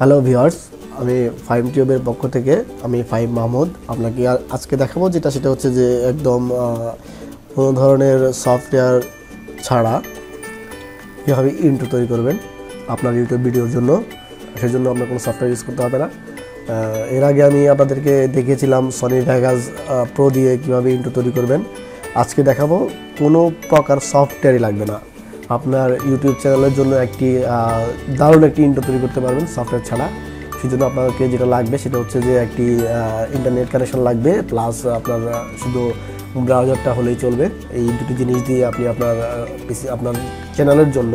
Hello viewers আমি ফাইম টিউবের পক্ষ থেকে, আমি ফাইম মাহমুদ আপনাকে আজকে দেখাবো যেটা, সেটা হচ্ছে যে একদম কোনো ধরনের সফটওয়্যার ছাড়া কীভাবে ইন্ট্রো তৈরি করবেন আপনার ইউটিউব ভিডিওর জন্য। সেজন্য আপনার কোনো সফটওয়্যার ইউজ করতে হবে না। এর আগে আমি আপনাদেরকে দেখিয়েছিলাম সনি ভ্যাগাস প্রো দিয়ে কীভাবে ইন্ট্রো তৈরি করবেন। আজকে দেখাবো কোনো প্রকার সফটওয়্যারই লাগবে না। আপনার ইউটিউব চ্যানেলের জন্য একটি দারুণ একটি ইন্ট্রো তৈরি করতে পারবেন সফটওয়্যার ছাড়া। সেজন্য আপনাকে যেটা লাগবে সেটা হচ্ছে যে একটি ইন্টারনেট কানেকশন লাগবে প্লাস আপনার শুধু ব্রাউজারটা হলেই চলবে। এই দুটি জিনিস দিয়ে আপনি আপনার আপনার চ্যানেলের জন্য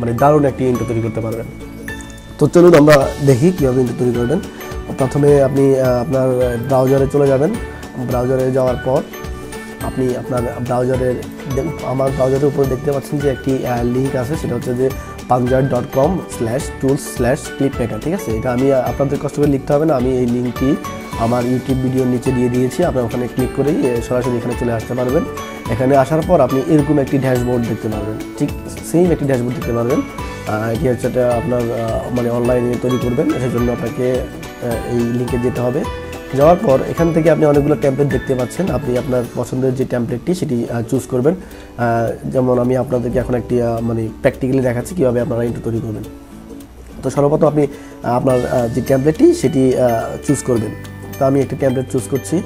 মানে দারুণ একটি ইন্ট্রো তৈরি করতে পারবেন। তো চলুন আমরা দেখি কীভাবে ইন্ট্রো তৈরি করবেন। প্রথমে আপনি আপনার ব্রাউজারে চলে যাবেন। ব্রাউজারে যাওয়ার পর আপনি আপনার ব্রাউজারের আমার ব্রাউজারের উপরে দেখতে পাচ্ছেন যে একটি লিঙ্ক আছে, সেটা হচ্ছে যে Punjab dot com slash tools slash clip maker ঠিক আছে? এটা আমি আপনাদের কষ্ট করে লিখতে হবে না, আমি এই লিঙ্কটি আমার ইউটিউব ভিডিওর নিচে দিয়ে দিয়েছি আপনার ওখানে ক্লিক করেই সরাসরি এখানে চলে আসতে পারবেন। এখানে আসার পর আপনি এরকম একটি ড্যাশবোর্ড দেখতে পারবেন, ঠিক সেম একটি ড্যাশবোর্ড দেখতে পারবেন। এটি হচ্ছে আপনার মানে অনলাইনে তৈরি করবেন, সেজন্য আপনাকে এই লিঙ্কে যেতে হবে। যাওয়ার পর এখান থেকে আপনি অনেকগুলো ট্যাম্পলেট দেখতে পাচ্ছেন। আপনি আপনার পছন্দের যে ট্যাম্পলেটটি সেটি চুজ করবেন। যেমন আমি আপনাদেরকে এখন একটি মানে প্র্যাকটিক্যালি দেখাচ্ছি কীভাবে আপনারা ইন্টু তৈরি করবেন। তো সর্বপ্রথম আপনি আপনার যে ট্যাম্পলেটটি সেটি চুজ করবেন। তো আমি একটি ট্যাম্পলেট চুজ করছি।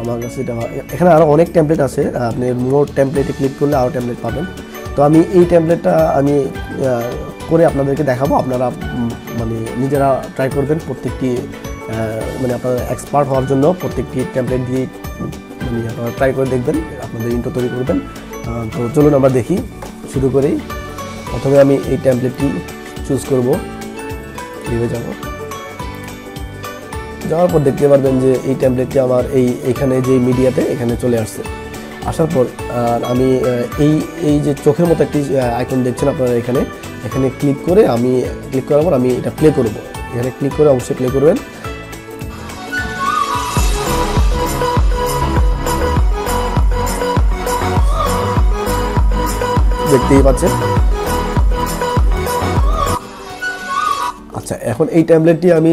আমার কাছে এটা, এখানে আরও অনেক ট্যাম্পলেট আছে। আপনি মোর ট্যাম্পলেটে ক্লিক করলে আরও ট্যাম্পলেট পাবেন। তো আমি এই ট্যাম্পলেটটা আমি করে আপনাদেরকে দেখাবো। আপনারা মানে নিজেরা ট্রাই করবেন প্রত্যেকটি মানে আপনারা এক্সপার্ট হওয়ার জন্য প্রত্যেকটি ট্যাম্পলেট দিয়ে মানে আপনারা ট্রাই করে দেখবেন, আপনাদের ইন্টো তৈরি করবেন। তো চলুন আমরা দেখি, শুরু করেই প্রথমে আমি এই ট্যাম্পলেটটি চুজ করব। লিভে যাব। যাওয়ার পর দেখতে পারবেন যে এই ট্যাবলেটটি আমার এই, এখানে যে মিডিয়াতে এখানে চলে আসছে। আসার পর আমি এই এই যে চোখের মতো একটি আইকন দেখছেন আপনারা এখানে এখানে ক্লিক করে আমি ক্লিক করার পর আমি এটা প্লে করব। এখানে ক্লিক করে অবশ্যই প্লে করবেন। দেখতেই পাচ্ছেন। আচ্ছা এখন এই ট্যাবলেটটি আমি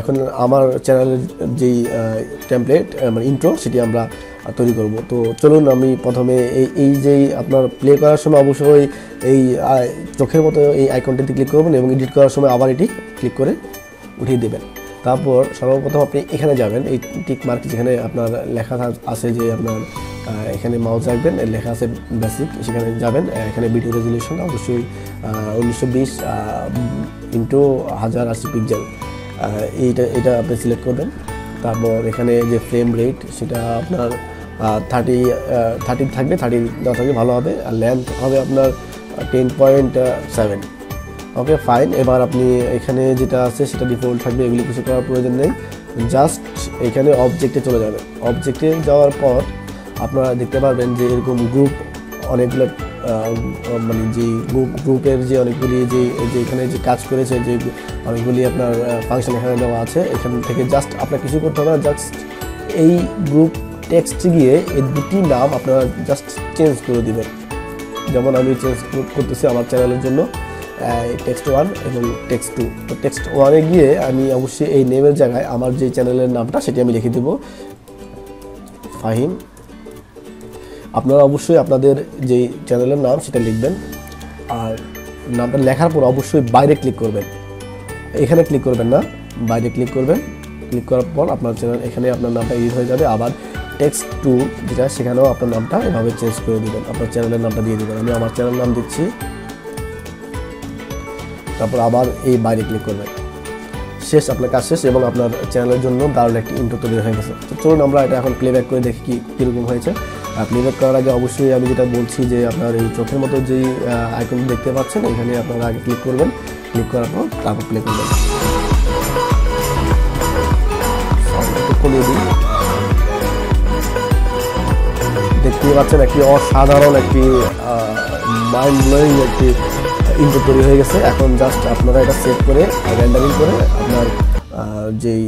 এখন আমার চ্যানেলের যেই ট্যাবলেট মানে ইন্ট্রো সেটি আমরা তৈরি করব। তো চলুন আমি প্রথমে এই এই যেই আপনার প্লে করার সময় অবশ্যই এই চোখের মতো এই আইকনটিতে ক্লিক করবেন এবং এডিট করার সময় আবার এটি ক্লিক করে উঠিয়ে দেবেন। তারপর সর্বপ্রথম আপনি এখানে যাবেন। এই টিক মার্ক যেখানে আপনার লেখা আছে যে আপনার এখানে মাউস রাখবেন লেখা আছে বেসিক সেখানে যাবেন। এখানে ভিডিও রেজলিউশন অবশ্যই উনিশশো বিশ ইন্টু হাজার আশি পিক্সেল এইটা, এটা আপনি সিলেক্ট করবেন। তারপর এখানে যে ফ্রেম রেট সেটা আপনার থার্টি থার্টি থাকবে থার্টি না থাকবে ভালো হবে। আর লেন্থ হবে আপনার ten point seven okay fine এবার আপনি এখানে যেটা আছে, সেটা ডিফল্ট থাকবে, এগুলি কিছু করার প্রয়োজন নেই। জাস্ট এখানে অবজেক্টে চলে যাবেন অবজেক্টে যাওয়ার পর আপনারা দেখতে পারবেন যে এরকম গ্রুপ অনেকগুলো মানে যে গ্রুপ গ্রুপের যে অনেকগুলি যে যে এখানে যে কাজ করেছে, যে অনেকগুলি আপনার ফাংশন এখানে দেওয়া আছে, এখান থেকে জাস্ট আপনার কিছু করতে হবে না। জাস্ট এই গ্রুপ টেক্সট গিয়ে এই দুটি নাম আপনারা জাস্ট চেঞ্জ করে দিবেন। যেমন আমি চেঞ্জ করতেছি আমার চ্যানেলের জন্য। টেক্সট ওয়ান এবং টেক্সট টু তো টেক্সট ওয়ানে গিয়ে আমি অবশ্যই এই নেমের জায়গায় আমার যে চ্যানেলের নামটা সেটি আমি লিখে দেবো। ফাহিম, আপনারা অবশ্যই আপনাদের যেই চ্যানেলের নাম সেটা লিখবেন। আর নামটা লেখার পর অবশ্যই বাইরে ক্লিক করবেন। এখানে ক্লিক করবেন না, বাইরে ক্লিক করবেন। ক্লিক করার পর আপনার চ্যানেল এখানে আপনার নামটা ইউজ হয়ে যাবে। আবার টেক্সট টু যেটা, সেখানেও আপনার নামটা এভাবে চেঞ্জ করে দেবেন। আপনার চ্যানেলের নামটা দিয়ে দেবেন। আমি আমার চ্যানেল নাম দিচ্ছি। তারপর আবার এই বাইরে ক্লিক করবেন শেষ, আপনার কাজ শেষ এবং আপনার চ্যানেলের জন্য দারুণ একটি ইন্ট্রো তৈরি হয়ে গেছে। তো চলুন আমরা এটা এখন প্লেব্যাক করে দেখি কি কীরকম হয়েছে। প্লেব্যাক করার আগে অবশ্যই আমি যেটা বলছি যে আপনার এই চোখের মতো যেই আইকন দেখতে পাচ্ছেন, এখানে আপনারা আগে ক্লিক করবেন। ক্লিক করার পর তারপর প্লে করবেন। দেখতেই পাচ্ছেন একটি অসাধারণ একটি মাইন্ড ব্লোয়িং একটি ইন্ট্রো তৈরি হয়ে গেছে। এখন জাস্ট আপনারা এটা সেভ করে র্যান্ডামিং করে আপনার যেই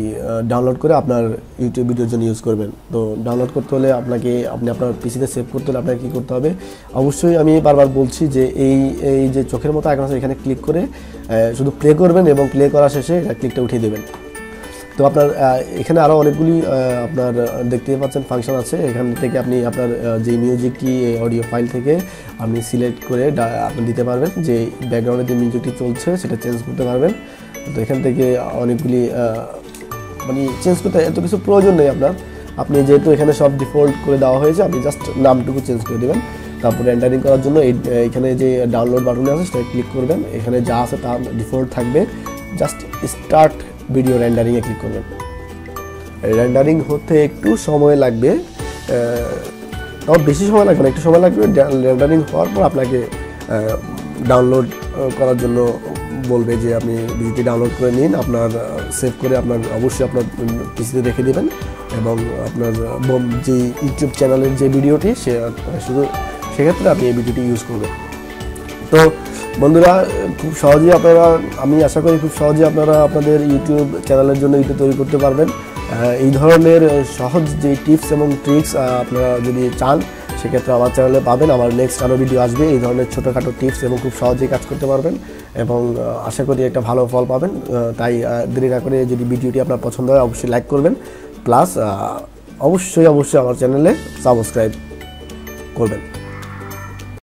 ডাউনলোড করে আপনার ইউটিউব ভিডিওর জন্য ইউজ করবেন। তো ডাউনলোড করতে হলে আপনাকে, আপনি আপনার পিসিতে সেভ করতে হলে আপনাকে কী করতে হবে? অবশ্যই আমি বারবার বলছি যে এই এই যে চোখের মতো এখন আছে, এখানে ক্লিক করে শুধু প্লে করবেন এবং প্লে করা শেষে এটা ক্লিকটা উঠিয়ে দেবেন। তো আপনার এখানে আরও অনেকগুলি আপনার দেখতে পাচ্ছেন ফাংশন আছে। এখান থেকে আপনি আপনার যে মিউজিকটি অডিও ফাইল থেকে আপনি সিলেক্ট করে আপনি দিতে পারবেন। যে ব্যাকগ্রাউন্ডে যে মিউজিকটি চলছে, সেটা চেঞ্জ করতে পারবেন। তো এখান থেকে অনেকগুলি মানে চেঞ্জ করতে এত কিছু প্রয়োজন নেই আপনার। আপনি যেহেতু এখানে সব ডিফল্ট করে দেওয়া হয়েছে, আপনি জাস্ট নামটুকু চেঞ্জ করে দেবেন। তারপর রেন্ডারিং করার জন্য এই এখানে যে ডাউনলোড বাটনে আছে সেটা ক্লিক করবেন। এখানে যা আছে তা ডিফল্ট থাকবে। জাস্ট স্টার্ট ভিডিও রেন্ডারিংয়ে ক্লিক করবেন। রেন্ডারিং হতে একটু সময় লাগবে তাও বেশি সময় লাগবে না, একটু সময় লাগবে। রেন্ডারিং হওয়ার পর আপনাকে ডাউনলোড করার জন্য বলবে যে আপনি ভিডিওটি ডাউনলোড করে নিন। আপনার সেভ করে আপনার, অবশ্যই আপনার পিসিতে রেখে দেবেন এবং আপনার যে ইউটিউব চ্যানেলের যে ভিডিওটি সে শুধু সেক্ষেত্রে আপনি এই ভিডিওটি ইউজ করবেন। তো বন্ধুরা, খুব সহজেই আপনারা, আমি আশা করি খুব সহজেই আপনারা আপনাদের ইউটিউব চ্যানেলের জন্য ইউটিউব তৈরি করতে পারবেন। এই ধরনের সহজ যে টিপস এবং ট্রিক্স আপনারা যদি চান, সেক্ষেত্রে আমার চ্যানেলে পাবেন। আমার নেক্সট আরও ভিডিও আসবে। এই ধরনের ছোটোখাটো টিপস এবং খুব সহজেই কাজ করতে পারবেন এবং আশা করি একটা ভালো ফল পাবেন। তাই দেরি না করে যদি ভিডিওটি আপনার পছন্দ হয়, অবশ্যই লাইক করবেন। প্লাস অবশ্যই অবশ্যই আমার চ্যানেলে সাবস্ক্রাইব করবেন।